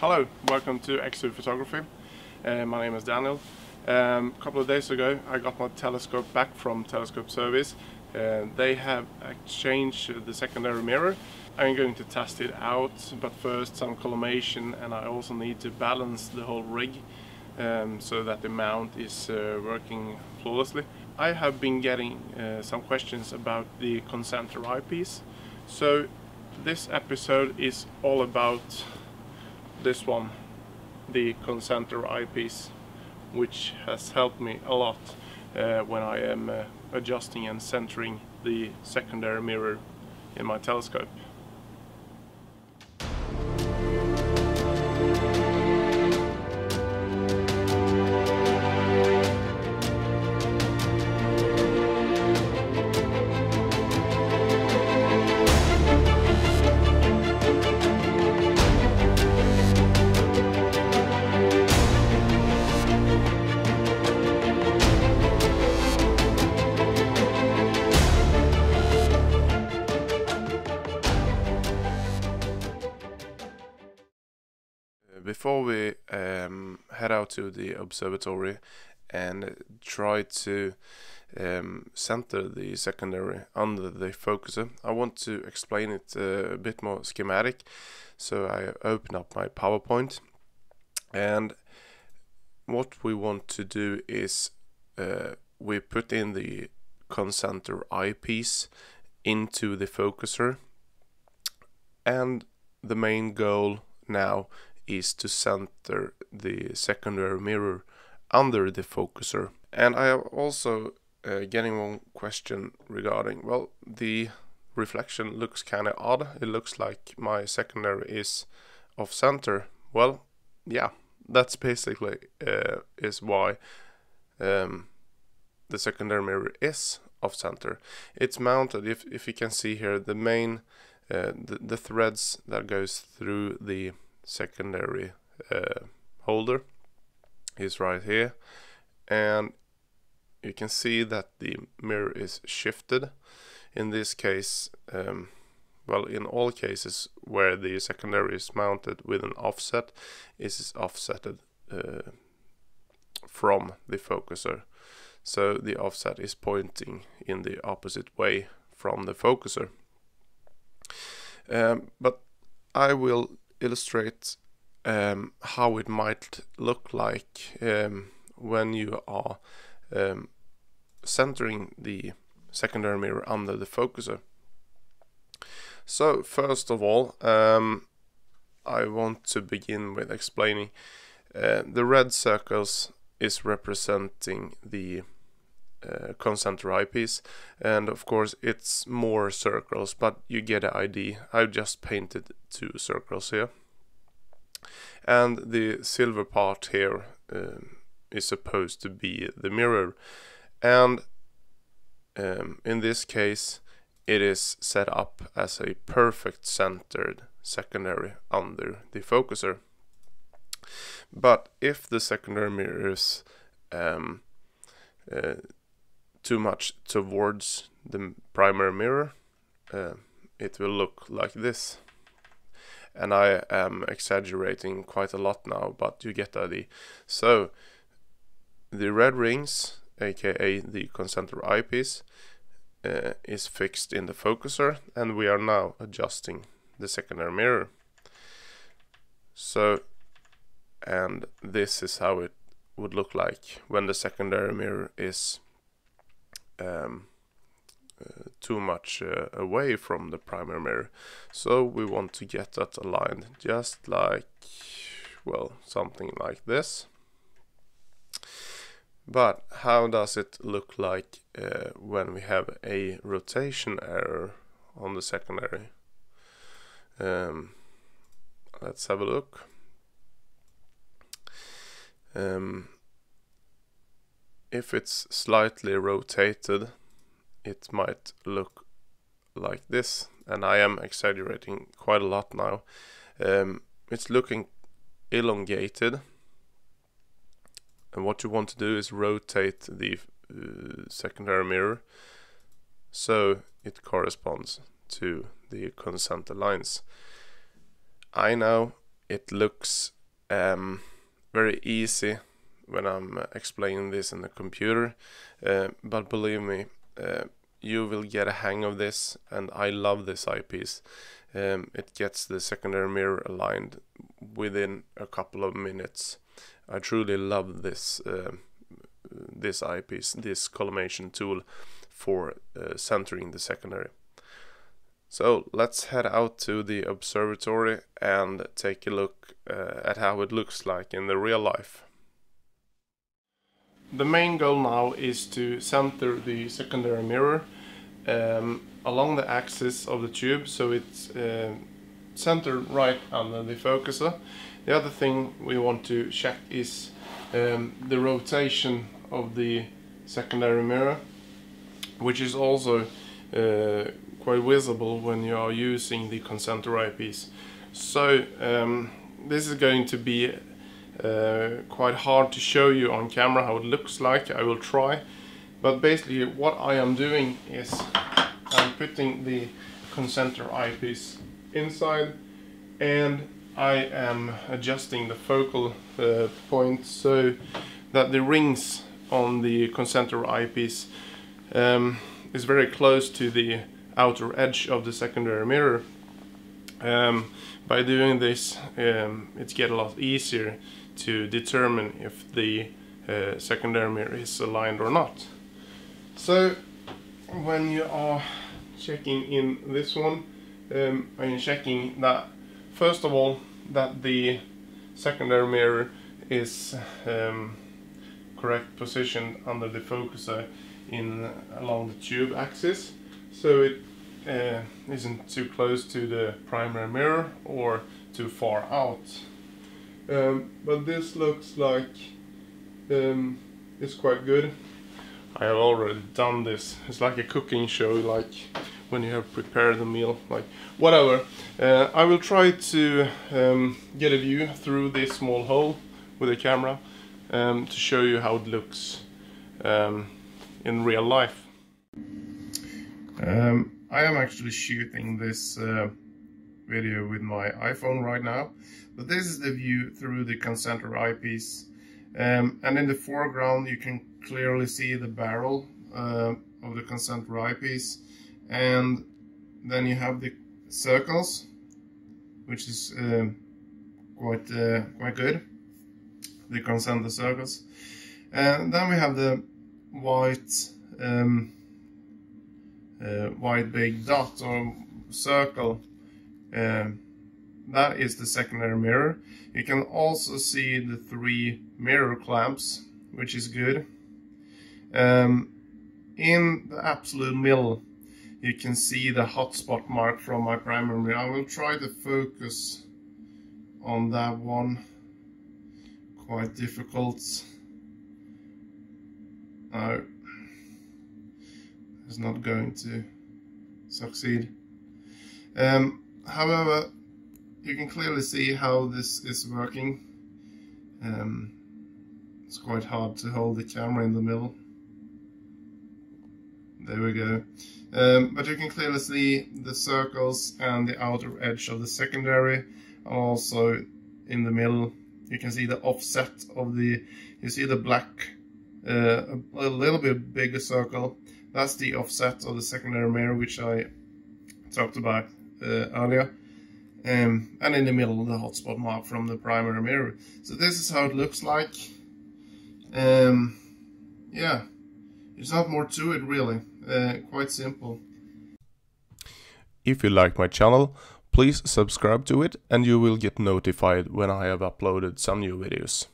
Hello, welcome to Exo Photography. Uh, my name is Daniel. Um, a couple of days ago I got my telescope back from Telescope Service. Uh, they have exchanged the secondary mirror. I'm going to test it out, but first some collimation and I also need to balance the whole rig um, so that the mount is uh, working flawlessly. I have been getting uh, some questions about the Concenter eyepiece. So this episode is all about this one, the Concenter eyepiece, which has helped me a lot uh, when I am uh, adjusting and centering the secondary mirror in my telescope. Before we um, head out to the observatory and try to um, center the secondary under the focuser, I want to explain it uh, a bit more schematic. So I open up my PowerPoint and what we want to do is uh, we put in the concenter eyepiece into the focuser and the main goal now is to center the secondary mirror under the focuser. And I have also uh, getting one question regarding, well, the reflection looks kind of odd. It looks like my secondary is off center. Well, yeah, that's basically uh, is why um, the secondary mirror is off center. It's mounted, if, if you can see here, the main, uh, the, the threads that goes through the secondary uh, holder. Is right here. And you can see that the mirror is shifted. In this case um, well in all cases where the secondary is mounted with an offset is offsetted uh, from the focuser. So the offset is pointing in the opposite way from the focuser. Um, but I will illustrate um, how it might look like um, when you are um, centering the secondary mirror under the focuser. So first of all, um, I want to begin with explaining uh, the red circles is representing the uh, Concenter eyepiece and of course it's more circles but you get an idea. I've just painted two circles here. And the silver part here um, is supposed to be the mirror. And um, in this case it is set up as a perfect centered secondary under the focuser. But if the secondary mirror is um, uh, too much towards the primary mirror uh, it will look like this. And I am exaggerating quite a lot now but you get the idea. So the red rings aka the concentric eyepiece uh, is fixed in the focuser and we are now adjusting the secondary mirror. So and this is how it would look like when the secondary mirror is um, uh, too much uh, away from the primary mirror. So we want to get that aligned just like well something like this. But how does it look like uh, when we have a rotation error on the secondary? Um, let's have a look. Um, if it's slightly rotated it might look like this and I am exaggerating quite a lot now. Um, it's looking elongated. And what you want to do is rotate the uh, secondary mirror so it corresponds to the concentra lines. I know it looks um, very easy when I'm explaining this in the computer, uh, but believe me, uh, you will get a hang of this, and I love this eyepiece. Um, it gets the secondary mirror aligned within a couple of minutes. I truly love this uh, this eyepiece, this collimation tool for uh, centering the secondary. So let's head out to the observatory and take a look uh, at how it looks like in the real life. The main goal now is to center the secondary mirror um, along the axis of the tube so it's uh, centered right under the focuser. The other thing we want to check is um, the rotation of the secondary mirror which is also uh, quite visible when you are using the concenter eyepiece. So um, this is going to be uh, quite hard to show you on camera how it looks like. I will try. But basically what I am doing is I'm putting the concenter eyepiece inside and I am adjusting the focal uh, point so that the rings on the concenter eyepiece um, is very close to the outer edge of the secondary mirror. Um, by doing this um, it gets a lot easier to determine if the uh, secondary mirror is aligned or not. So when you are checking in this one um, I'm checking that first of all that the secondary mirror is um, correct position under the focuser in along the tube axis so it uh, isn't too close to the primary mirror or too far out um, but this looks like um, it's quite good. I have already done this. It's like a cooking show like when you have prepared the meal like whatever. Uh, I will try to um, get a view through this small hole with a camera um, to show you how it looks um, in real life. Um, I am actually shooting this uh, video with my iPhone right now, but this is the view through the concenter eyepiece. Um, and in the foreground you can clearly see the barrel uh, of the concenter eyepiece. And then you have the circles which is uh, quite uh, quite good. The concenter circles. And then we have the white um, uh, white big dot or circle um, that is the secondary mirror. You can also see the three mirror clamps which is good. Um, in the absolute middle you can see the hotspot mark from my primary mirror. I will try to focus on that one. Quite difficult. No, is not going to succeed. Um, however, you can clearly see how this is working. Um, it's quite hard to hold the camera in the middle. There we go. Um, but you can clearly see the circles and the outer edge of the secondary. Also in the middle, you can see the offset of the, you see the black uh, a, little bit bigger circle. That's the offset of the secondary mirror, which I talked about earlier. Um, and in the middle, the hotspot mark from the primary mirror. So this is how it looks like. Um, yeah, there's not more to it really. Uh, quite simple. If you like my channel, please subscribe to it and you will get notified when I have uploaded some new videos.